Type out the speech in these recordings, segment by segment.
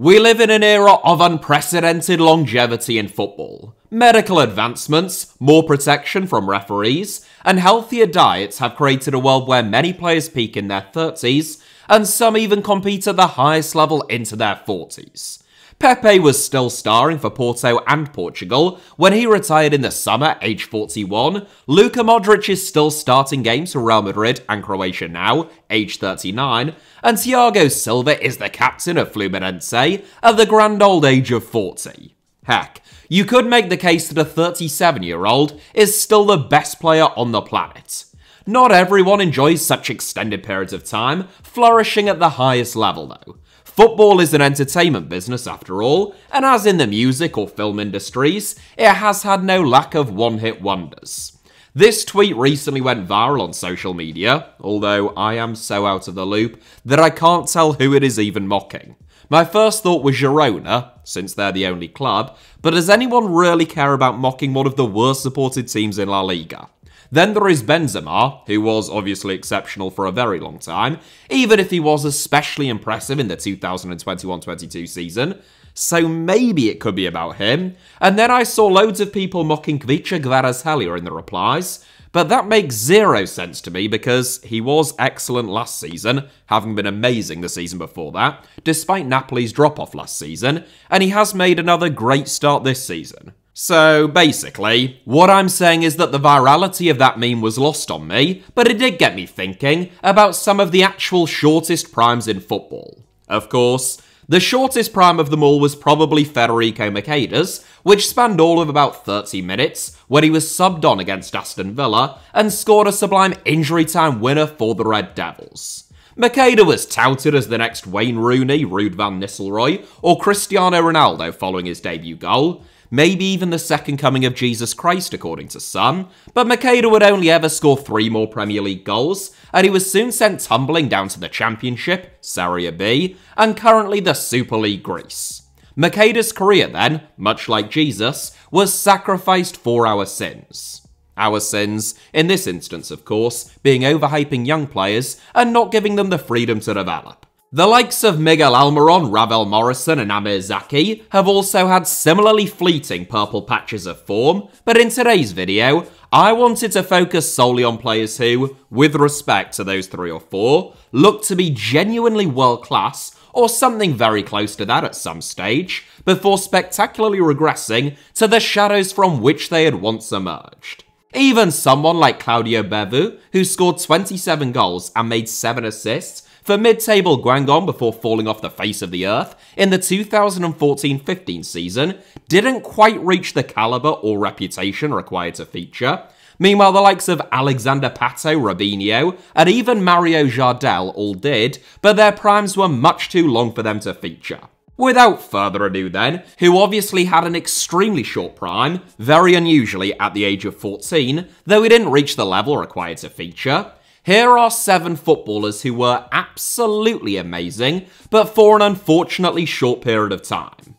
We live in an era of unprecedented longevity in football. Medical advancements, more protection from referees, and healthier diets have created a world where many players peak in their 30s, and some even compete at the highest level into their 40s. Pepe was still starring for Porto and Portugal when he retired in the summer, age 41. Luka Modric is still starting games for Real Madrid and Croatia now, age 39. And Thiago Silva is the captain of Fluminense at the grand old age of 40. Heck, you could make the case that a 37 year old is still the best player on the planet. Not everyone enjoys such extended periods of time, flourishing at the highest level though. Football is an entertainment business after all, and as in the music or film industries, it has had no lack of one hit wonders. This tweet recently went viral on social media, although I am so out of the loop that I can't tell who it is even mocking. My first thought was Girona, since they're the only club, but does anyone really care about mocking one of the worst supported teams in La Liga? Then there is Benzema, who was obviously exceptional for a very long time, even if he was especially impressive in the 2021-22 season. So maybe it could be about him. And then I saw loads of people mocking Kvicha Kvaratskhelia in the replies, but that makes zero sense to me because he was excellent last season, having been amazing the season before that, despite Napoli's drop-off last season, and he has made another great start this season. So basically, what I'm saying is that the virality of that meme was lost on me, but it did get me thinking about some of the actual shortest primes in football. Of course, the shortest prime of them all was probably Federico Macheda's, which spanned all of about 30 minutes, when he was subbed on against Aston Villa and scored a sublime injury time winner for the Red Devils. Macheda was touted as the next Wayne Rooney, Ruud van Nistelrooy, or Cristiano Ronaldo following his debut goal, maybe even the second coming of Jesus Christ, according to some. But Macheda would only ever score three more Premier League goals, and he was soon sent tumbling down to the Championship, Serie B, and currently the Super League Greece. Macheda's career, then, much like Jesus, was sacrificed for our sins. Our sins, in this instance, of course, being overhyping young players and not giving them the freedom to develop. The likes of Miguel Almiron, Ravel Morrison, and Amr Zaki have also had similarly fleeting purple patches of form, but in today's video, I wanted to focus solely on players who, with respect to those three or four, look to be genuinely world class or something very close to that at some stage, before spectacularly regressing to the shadows from which they had once emerged. Even someone like Claudio Beauvue, who scored 27 goals and made 7 assists, for mid-table Guingamp before falling off the face of the earth in the 2014-15 season didn't quite reach the caliber or reputation required to feature. Meanwhile, the likes of Alexander Pato, Robinho, and even Mario Jardel all did, but their primes were much too long for them to feature. Without further ado then, who obviously had an extremely short prime, very unusually at the age of 14, though he didn't reach the level required to feature, here are seven footballers who were absolutely amazing, but for an unfortunately short period of time.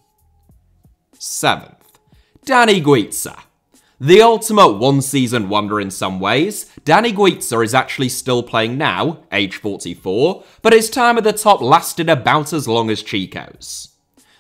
Seventh, Dani Guiza. The ultimate one season wonder in some ways, Dani Guiza is actually still playing now, age 44, but his time at the top lasted about as long as Chico's.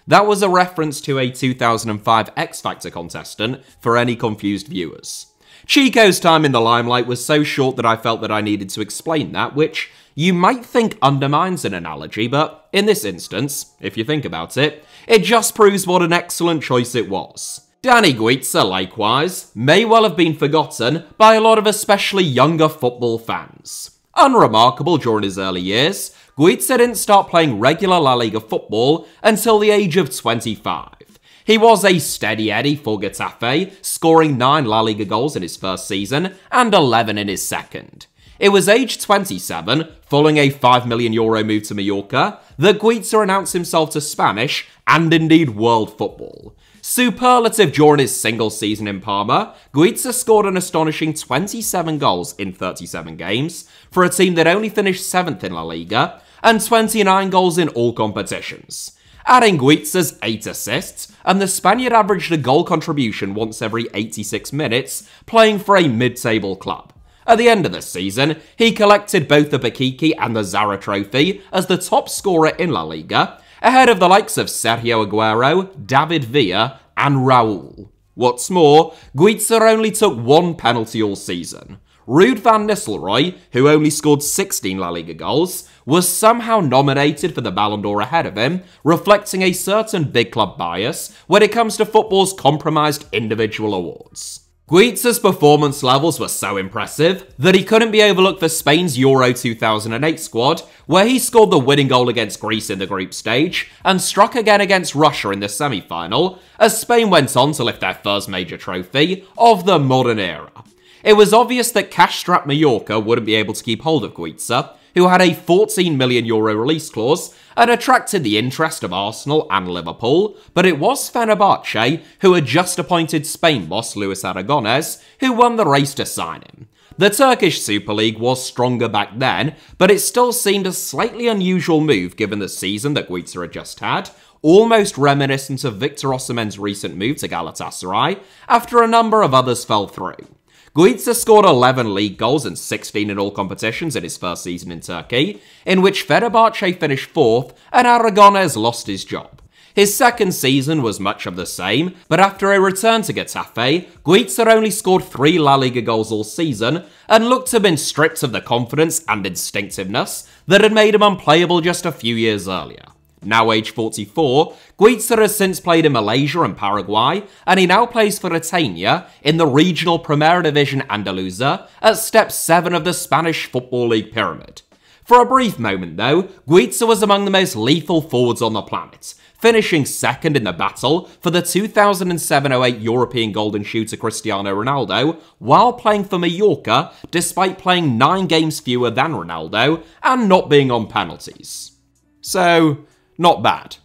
That was a reference to a 2005 X Factor contestant for any confused viewers. Chico's time in the limelight was so short that I felt that I needed to explain that, which you might think undermines an analogy, but in this instance, if you think about it, it just proves what an excellent choice it was. Dani Guiza, likewise, may well have been forgotten by a lot of especially younger football fans. Unremarkable during his early years, Guiza didn't start playing regular La Liga football until the age of 25. He was a steady Eddie for Getafe, scoring 9 La Liga goals in his first season and 11 in his second. It was age 27, following a 5 million euro move to Mallorca, that Guiza announced himself to Spanish and indeed world football. Superlative during his single season in Parma, Guiza scored an astonishing 27 goals in 37 games for a team that only finished 7th in La Liga, and 29 goals in all competitions adding Guiza's 8 assists, and the Spaniard averaged a goal contribution once every 86 minutes, playing for a mid-table club. At the end of the season, he collected both the Pichichi and the Zarra trophy as the top scorer in La Liga, ahead of the likes of Sergio Aguero, David Villa, and Raul. What's more, Guiza only took one penalty all season. Ruud van Nistelrooy, who only scored 16 La Liga goals, was somehow nominated for the Ballon d'Or ahead of him, reflecting a certain big club bias when it comes to football's compromised individual awards. Guiza's performance levels were so impressive that he couldn't be overlooked for Spain's Euro 2008 squad, where he scored the winning goal against Greece in the group stage and struck again against Russia in the semi final, as Spain went on to lift their first major trophy of the modern era. It was obvious that cash strapped Mallorca wouldn't be able to keep hold of Guiza, who had a 14 million euro release clause and attracted the interest of Arsenal and Liverpool, but it was Fenerbahce who had just appointed Spain boss Luis Aragonés who won the race to sign him. The Turkish Super League was stronger back then, but it still seemed a slightly unusual move given the season that Guiza had just had, almost reminiscent of Victor Osimhen's recent move to Galatasaray, after a number of others fell through. Guiza scored 11 league goals and 16 in all competitions in his first season in Turkey, in which Fenerbahce finished fourth and Aragonés lost his job. His second season was much of the same, but after a return to Getafe, Guiza only scored three La Liga goals all season and looked to have been stripped of the confidence and instinctiveness that had made him unplayable just a few years earlier. Now age 44, Guiza has since played in Malaysia and Paraguay, and he now plays for Retania in the regional Primera Division Andaluza at step 7 of the Spanish Football League pyramid. For a brief moment, though, Guiza was among the most lethal forwards on the planet, finishing second in the battle for the 2007-08 European Golden Shoe to Cristiano Ronaldo, while playing for Mallorca despite playing 9 games fewer than Ronaldo and not being on penalties. So, not bad.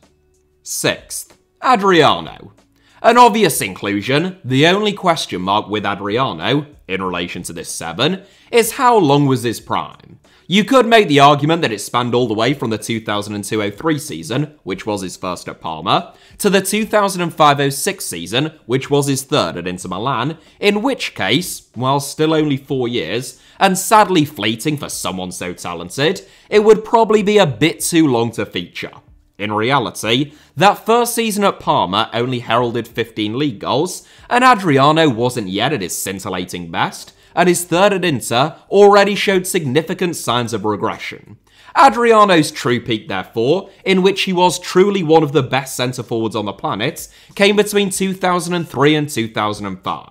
Sixth, Adriano. An obvious inclusion, the only question mark with Adriano, in relation to this 7, is how long was his prime? You could make the argument that it spanned all the way from the 2002-03 season, which was his first at Parma, to the 2005-06 season, which was his third at Inter Milan, in which case, while still only four years, and sadly fleeting for someone so talented, it would probably be a bit too long to feature. In reality, that first season at Parma only heralded 15 league goals, and Adriano wasn't yet at his scintillating best, and his third at Inter already showed significant signs of regression. Adriano's true peak, therefore, in which he was truly one of the best centre forwards on the planet, came between 2003 and 2005.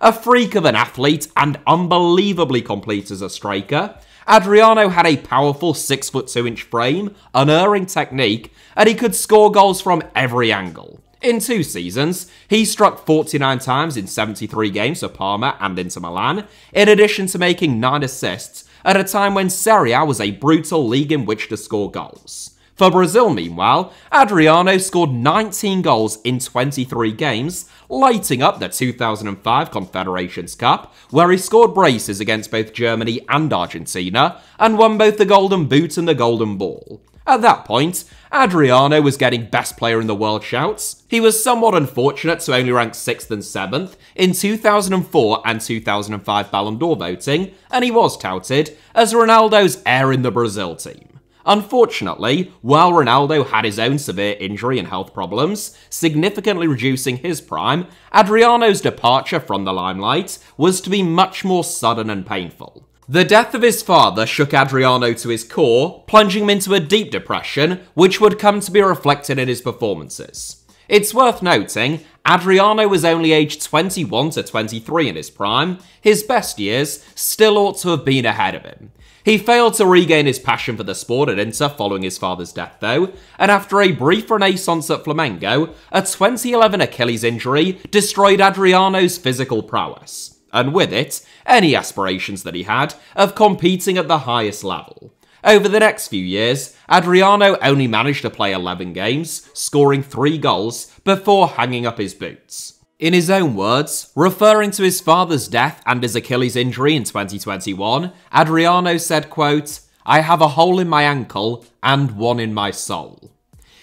A freak of an athlete and unbelievably complete as a striker, Adriano had a powerful 6 foot 2 inch frame, unerring technique, and he could score goals from every angle. In two seasons, he struck 49 times in 73 games for Parma and Inter Milan, in addition to making 9 assists at a time when Serie A was a brutal league in which to score goals. For Brazil, meanwhile, Adriano scored 19 goals in 23 games, lighting up the 2005 Confederations Cup, where he scored braces against both Germany and Argentina, and won both the Golden Boot and the Golden Ball. At that point, Adriano was getting Best Player in the World shouts. He was somewhat unfortunate to only rank 6th and 7th in 2004 and 2005 Ballon d'Or voting, and he was touted as Ronaldo's heir in the Brazil team. Unfortunately, while Ronaldo had his own severe injury and health problems, significantly reducing his prime, Adriano's departure from the limelight was to be much more sudden and painful. The death of his father shook Adriano to his core, plunging him into a deep depression, which would come to be reflected in his performances. It's worth noting, Adriano was only aged 21 to 23 in his prime, his best years still ought to have been ahead of him. He failed to regain his passion for the sport at Inter following his father's death, though, and after a brief renaissance at Flamengo, a 2011 Achilles injury destroyed Adriano's physical prowess, and with it, any aspirations that he had of competing at the highest level. Over the next few years, Adriano only managed to play 11 games, scoring 3 goals, before hanging up his boots. In his own words, referring to his father's death and his Achilles injury in 2021, Adriano said, quote, I have a hole in my ankle and one in my soul.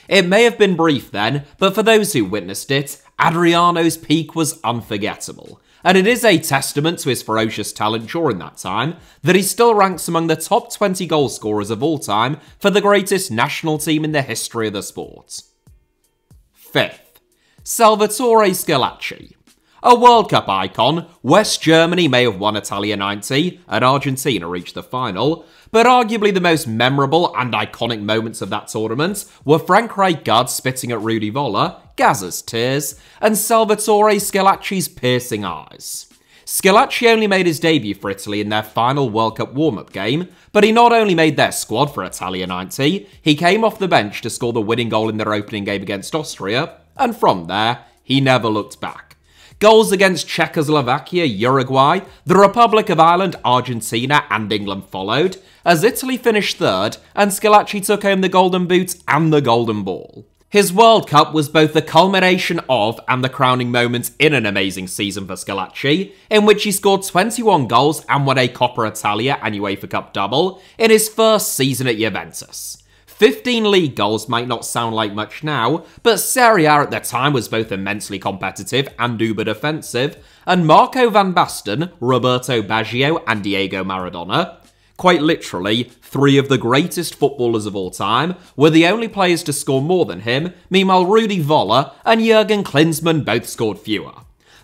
It may have been brief then, but for those who witnessed it, Adriano's peak was unforgettable. and it is a testament to his ferocious talent during that time that he still ranks among the top 20 goal scorers of all time for the greatest national team in the history of the sport. Fifth, Salvatore Schillaci. A World Cup icon, West Germany may have won Italia 90 and Argentina reached the final, but arguably the most memorable and iconic moments of that tournament were Frank Rijkaard spitting at Rudi Voller, Gazza's tears, and Salvatore Schillaci's piercing eyes. Schillaci only made his debut for Italy in their final World Cup warm-up game, but he not only made their squad for Italia 90, he came off the bench to score the winning goal in their opening game against Austria, and from there, he never looked back. Goals against Czechoslovakia, Uruguay, the Republic of Ireland, Argentina, and England followed, as Italy finished third and Schillaci took home the Golden Boot and the Golden Ball. His World Cup was both the culmination of and the crowning moment in an amazing season for Schillaci, in which he scored 21 goals and won a Coppa Italia and UEFA Cup double in his first season at Juventus. 15 league goals might not sound like much now, but Serie A at the time was both immensely competitive and uber defensive, and Marco van Basten, Roberto Baggio, and Diego Maradona, quite literally, three of the greatest footballers of all time, were the only players to score more than him, meanwhile Rudi Voller and Jurgen Klinsmann both scored fewer.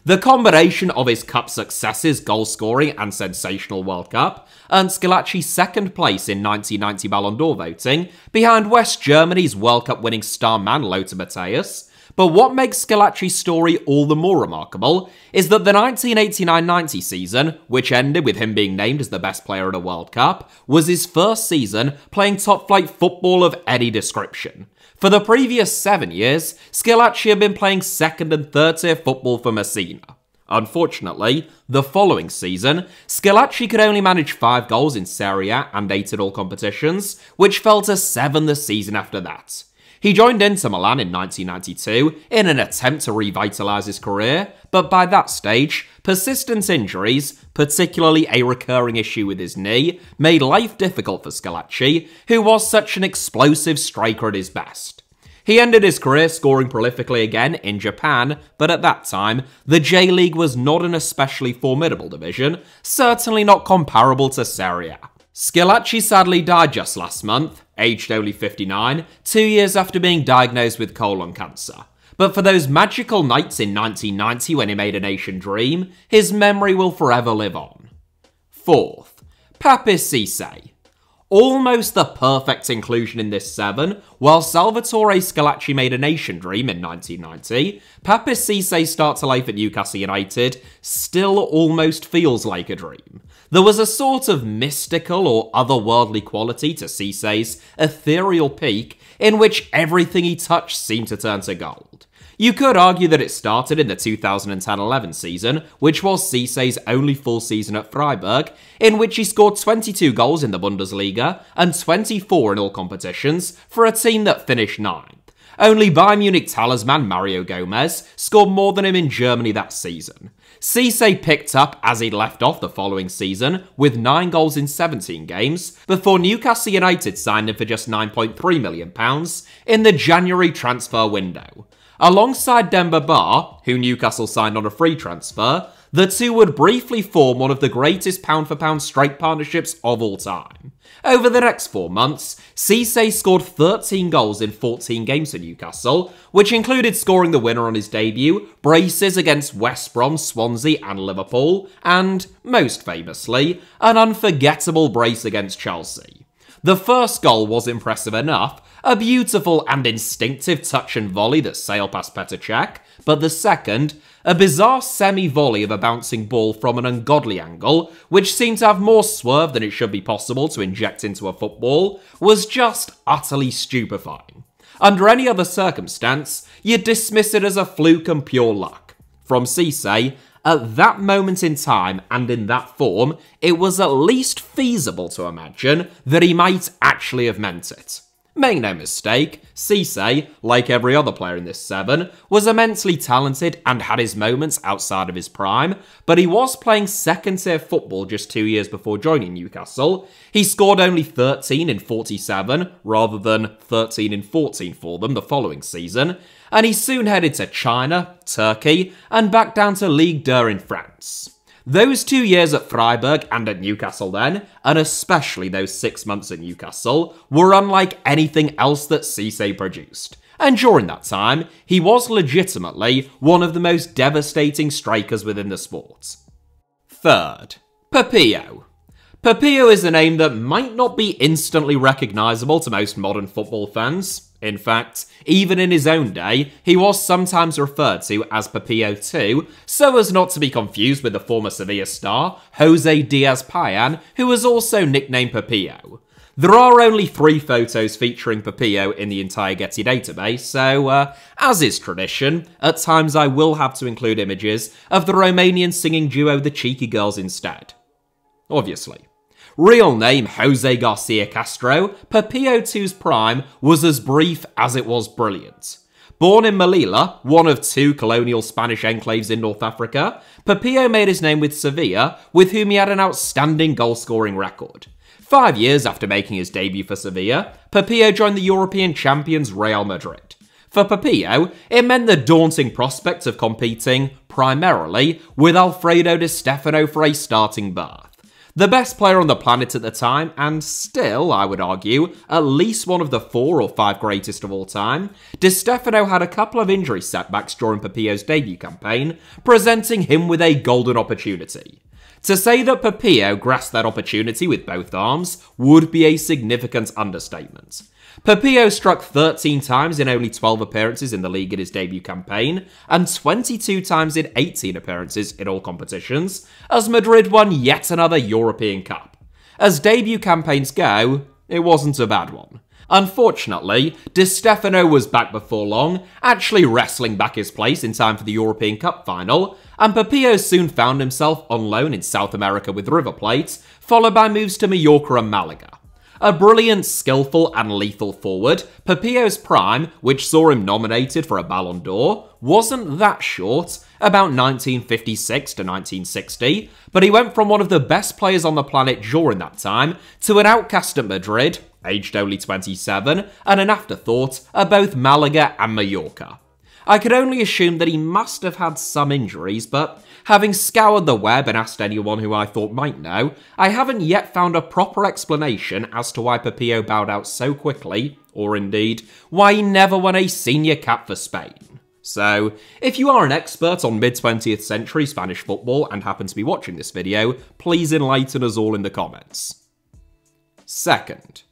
The combination of his cup successes, goal scoring, and sensational World Cup earned Schillaci second place in 1990 Ballon d'Or voting, behind West Germany's World Cup winning star man Lothar Matthäus. But what makes Schillaci's story all the more remarkable is that the 1989-90 season, which ended with him being named as the best player at a World Cup, was his first season playing top-flight football of any description. For the previous seven years, Schillaci had been playing second and third tier football for Messina. Unfortunately, the following season, Schillaci could only manage 5 goals in Serie A and 8 in all competitions, which fell to 7 the season after that. He joined Inter Milan in 1992 in an attempt to revitalise his career, but by that stage, persistent injuries, particularly a recurring issue with his knee, made life difficult for Schillaci, who was such an explosive striker at his best. He ended his career scoring prolifically again in Japan, but at that time, the J League was not an especially formidable division, certainly not comparable to Serie A. Schillaci sadly died just last month, aged only 59, two years after being diagnosed with colon cancer. But for those magical nights in 1990 when he made a nation dream, his memory will forever live on. Fourth, Papiss Cisse. Almost the perfect inclusion in this seven, while Salvatore Schillaci made a nation dream in 1990, Papiss Cisse's start to life at Newcastle United still almost feels like a dream. There was a sort of mystical or otherworldly quality to Cisse's ethereal peak in which everything he touched seemed to turn to gold. You could argue that it started in the 2010-11 season, which was Cisse's only full season at Freiburg, in which he scored 22 goals in the Bundesliga and 24 in all competitions for a team that finished ninth. Only Bayern Munich talisman Mario Gomez scored more than him in Germany that season. Cisse picked up as he'd left off the following season with 9 goals in 17 games before Newcastle United signed him for just £9.3 million in the January transfer window. Alongside Demba Ba, who Newcastle signed on a free transfer, the two would briefly form one of the greatest pound for pound strike partnerships of all time. Over the next four months, Cisse scored 13 goals in 14 games for Newcastle, which included scoring the winner on his debut, braces against West Brom, Swansea, and Liverpool, and, most famously, an unforgettable brace against Chelsea. The first goal was impressive enough, a beautiful and instinctive touch and volley that sailed past Petr Cech, but the second, a bizarre semi-volley of a bouncing ball from an ungodly angle, which seemed to have more swerve than it should be possible to inject into a football, was just utterly stupefying. Under any other circumstance, you'd dismiss it as a fluke and pure luck. From Cisse, at that moment in time and in that form, it was at least feasible to imagine that he might actually have meant it. Make no mistake, Cisse, like every other player in this seven, was immensely talented and had his moments outside of his prime, but he was playing second tier football just two years before joining Newcastle. He scored only 13 in 47, rather than 13 in 14 for them the following season, and he soon headed to China, Turkey, and back down to Ligue 2 in France. Those two years at Freiburg and at Newcastle then, and especially those six months at Newcastle, were unlike anything else that Cisse produced. And during that time, he was legitimately one of the most devastating strikers within the sport. Third, Pepillo. Pepillo is a name that might not be instantly recognisable to most modern football fans. In fact, even in his own day, he was sometimes referred to as Pepillo too, so as not to be confused with the former Sevilla star, Jose Diaz Payán, who was also nicknamed Pepillo. There are only three photos featuring Pepillo in the entire Getty database, so, uh, as is tradition, at times I will have to include images of the Romanian singing duo The Cheeky Girls instead. Obviously. Real name Jose Garcia Castro, Pepillo 2's prime was as brief as it was brilliant. Born in Melilla, one of two colonial Spanish enclaves in North Africa, Pepillo made his name with Sevilla, with whom he had an outstanding goal-scoring record. Five years after making his debut for Sevilla, Pepillo joined the European champions Real Madrid. For Pepillo, it meant the daunting prospect of competing, primarily, with Alfredo Di Stefano for a starting berth. The best player on the planet at the time, and still, I would argue, at least one of the four or five greatest of all time, Di Stefano had a couple of injury setbacks during Pepillo's debut campaign, presenting him with a golden opportunity. To say that Pepillo grasped that opportunity with both arms would be a significant understatement. Pepillo struck 13 times in only 12 appearances in the league in his debut campaign, and 22 times in 18 appearances in all competitions, as Madrid won yet another European Cup. As debut campaigns go, it wasn't a bad one. Unfortunately, Di Stefano was back before long, actually wrestling back his place in time for the European Cup final, and Pepillo soon found himself on loan in South America with River Plate, followed by moves to Mallorca and Malaga. A brilliant, skillful, and lethal forward, Pepillo's prime, which saw him nominated for a Ballon d'Or, wasn't that short, about 1956 to 1960, but he went from one of the best players on the planet during that time to an outcast at Madrid, aged only 27, and an afterthought at both Malaga and Mallorca. I could only assume that he must have had some injuries, but having scoured the web and asked anyone who I thought might know, I haven't yet found a proper explanation as to why Pepillo bowed out so quickly, or indeed, why he never won a senior cap for Spain. So, if you are an expert on mid 20th century Spanish football and happen to be watching this video, please enlighten us all in the comments. Second,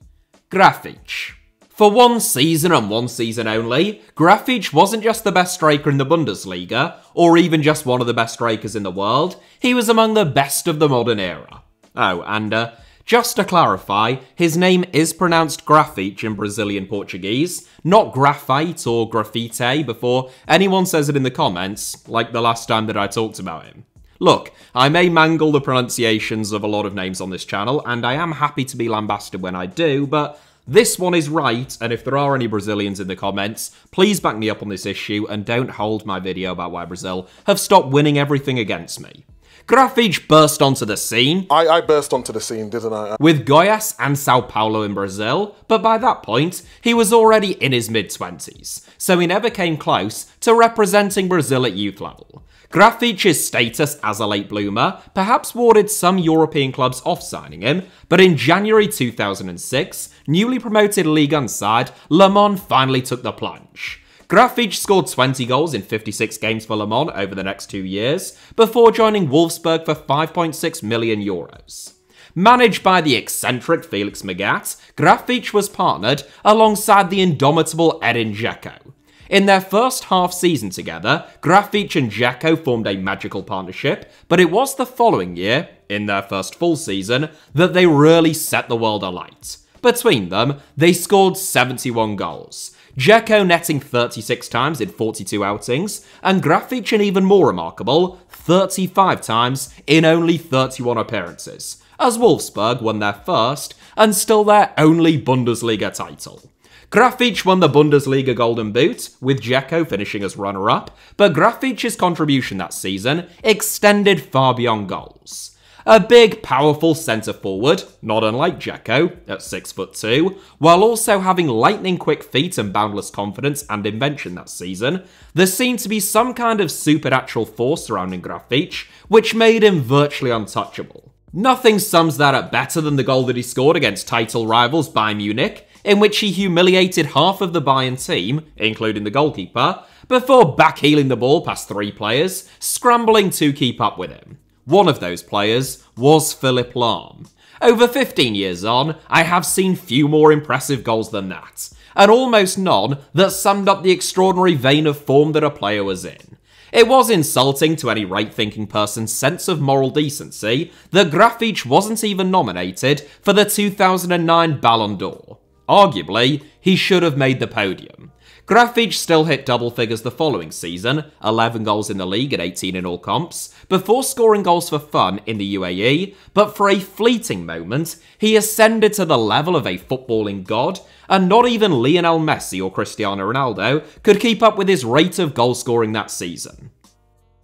Grafich. For one season and one season only, Grafich wasn't just the best striker in the Bundesliga, or even just one of the best strikers in the world, he was among the best of the modern era. Oh, and uh, just to clarify, his name is pronounced Grafich in Brazilian Portuguese, not graphite or Graffite before anyone says it in the comments, like the last time that I talked about him. Look, I may mangle the pronunciations of a lot of names on this channel, and I am happy to be lambasted when I do, but this one is right, and if there are any Brazilians in the comments, please back me up on this issue and don't hold my video about why Brazil have stopped winning everything against me. Grafich burst onto the scene. I, I burst onto the scene, didn't I? With Goiás and Sao Paulo in Brazil, but by that point, he was already in his mid 20s, so he never came close to representing Brazil at youth level. Grafich's status as a late bloomer perhaps warded some European clubs off signing him, but in January 2006, newly promoted Ligue 1 side Le Mans finally took the plunge. Grafich scored 20 goals in 56 games for Le Mans over the next two years, before joining Wolfsburg for 5.6 million euros. Managed by the eccentric Felix Magath, Grafich was partnered alongside the indomitable Edin Dzeko. In their first half season together, Grafich and Dzeko formed a magical partnership, but it was the following year, in their first full season, that they really set the world alight. Between them, they scored 71 goals. Dzeko netting 36 times in 42 outings, and Grafich an even more remarkable 35 times in only 31 appearances, as Wolfsburg won their first and still their only Bundesliga title. Grafitsch won the Bundesliga Golden Boot, with Dzeko finishing as runner up, but Grafitsch's contribution that season extended far beyond goals. A big, powerful centre forward, not unlike Dzeko at 6 foot 2, while also having lightning quick feet and boundless confidence and invention that season, there seemed to be some kind of supernatural force surrounding Grafitsch, which made him virtually untouchable. Nothing sums that up better than the goal that he scored against title rivals Bayern Munich, in which he humiliated half of the Bayern team, including the goalkeeper, before backheeling the ball past three players, scrambling to keep up with him. One of those players was Philipp Lahm. Over 15 years on, I have seen few more impressive goals than that, and almost none that summed up the extraordinary vein of form that a player was in. It was insulting to any right thinking person's sense of moral decency that Grafitsch wasn't even nominated for the 2009 Ballon d'Or. Arguably, he should have made the podium. Grafitsch still hit double figures the following season, 11 goals in the league and 18 in all comps, before scoring goals for fun in the UAE, but for a fleeting moment, he ascended to the level of a footballing god, and not even Lionel Messi or Cristiano Ronaldo could keep up with his rate of goal scoring that season.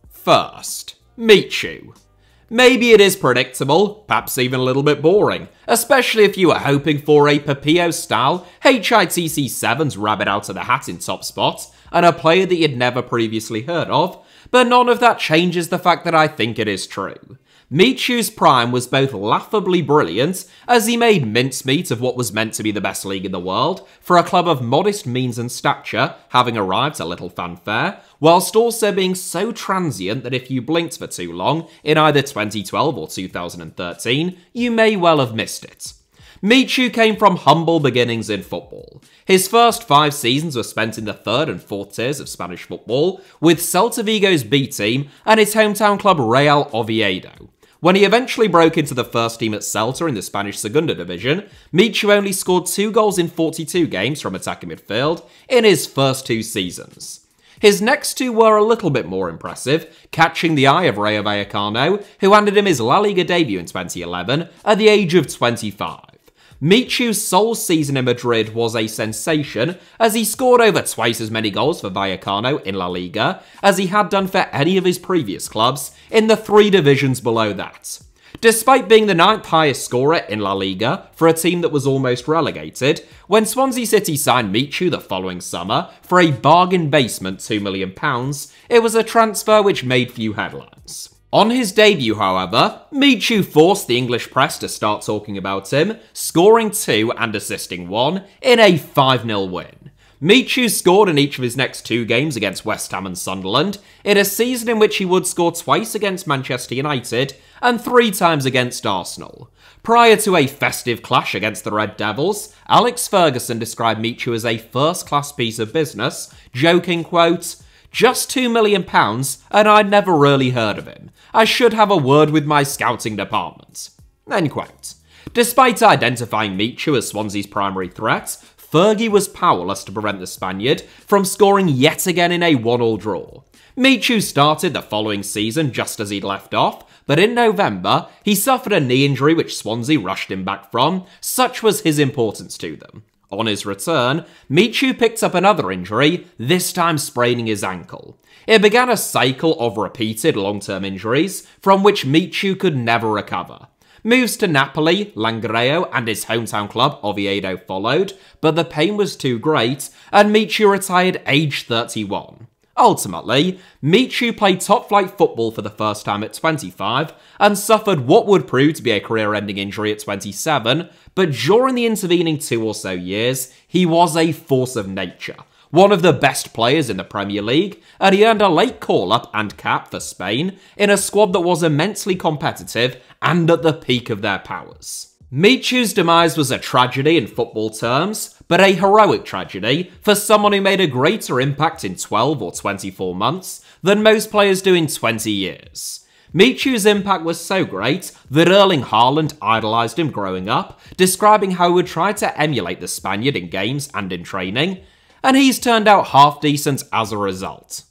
First, Michu. Maybe it is predictable, perhaps even a little bit boring, especially if you were hoping for a Pepillo style HITC 7's rabbit out of the hat in top spot, and a player that you'd never previously heard of, but none of that changes the fact that I think it is true. Michu's prime was both laughably brilliant, as he made mincemeat of what was meant to be the best league in the world, for a club of modest means and stature, having arrived a little fanfare, whilst also being so transient that if you blinked for too long, in either 2012 or 2013, you may well have missed it. Michu came from humble beginnings in football. His first five seasons were spent in the third and fourth tiers of Spanish football, with Celta Vigo's B team and his hometown club Real Oviedo. When he eventually broke into the first team at Celta in the Spanish Segunda Division, Michu only scored two goals in 42 games from attacking midfield in his first two seasons. His next two were a little bit more impressive, catching the eye of Rayo Vallecano, who handed him his La Liga debut in 2011 at the age of 25. Michu's sole season in Madrid was a sensation, as he scored over twice as many goals for Vallecano in La Liga as he had done for any of his previous clubs in the three divisions below that. Despite being the ninth highest scorer in La Liga for a team that was almost relegated, when Swansea City signed Michu the following summer for a bargain basement £2 million, it was a transfer which made few headlines. On his debut, however, Michu forced the English press to start talking about him, scoring two and assisting one in a 5 0 win. Michu scored in each of his next two games against West Ham and Sunderland, in a season in which he would score twice against Manchester United and three times against Arsenal. Prior to a festive clash against the Red Devils, Alex Ferguson described Michu as a first class piece of business, joking, quote, just £2 million and I'd never really heard of him. I should have a word with my scouting department. End quote. Despite identifying Michu as Swansea's primary threat, Fergie was powerless to prevent the Spaniard from scoring yet again in a one-all draw. Michu started the following season just as he'd left off, but in November, he suffered a knee injury which Swansea rushed him back from, such was his importance to them. On his return, Michu picked up another injury, this time spraining his ankle. It began a cycle of repeated long-term injuries, from which Michu could never recover. Moves to Napoli, Langreo, and his hometown club, Oviedo, followed, but the pain was too great, and Michu retired aged 31. Ultimately, Michu played top flight football for the first time at 25 and suffered what would prove to be a career ending injury at 27, but during the intervening two or so years, he was a force of nature. One of the best players in the Premier League, and he earned a late call up and cap for Spain in a squad that was immensely competitive and at the peak of their powers. Michu's demise was a tragedy in football terms, but a heroic tragedy for someone who made a greater impact in 12 or 24 months than most players do in 20 years. Michu's impact was so great that Erling Haaland idolised him growing up, describing how he would try to emulate the Spaniard in games and in training, and he's turned out half decent as a result.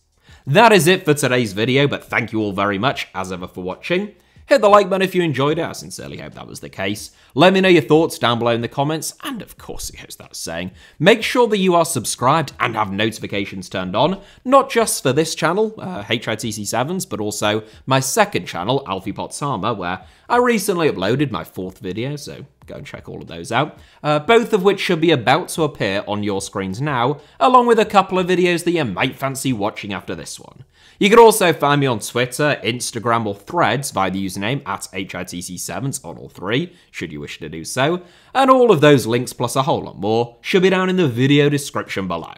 That is it for today's video, but thank you all very much as ever for watching. Hit the like button if you enjoyed it, I sincerely hope that was the case. Let me know your thoughts down below in the comments, and of course, it goes without saying, make sure that you are subscribed and have notifications turned on, not just for this channel, uh, HITC7s, but also my second channel, Alfie Potts Harmer, where I recently uploaded my fourth video, so go and check all of those out, uh, both of which should be about to appear on your screens now, along with a couple of videos that you might fancy watching after this one. You can also find me on Twitter, Instagram, or Threads by the username at HITC7s on all three, should you wish to do so, and all of those links plus a whole lot more should be down in the video description below.